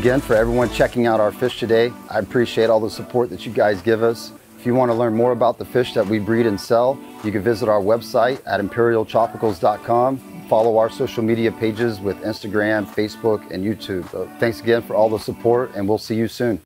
again for everyone checking out our fish today. I appreciate all the support that you guys give us. If you want to learn more about the fish that we breed and sell, you can visit our website at imperialtropicals.com. Follow our social media pages with Instagram, Facebook, and YouTube. So thanks again for all the support, and we'll see you soon.